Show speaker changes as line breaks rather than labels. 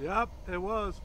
Yep, it was.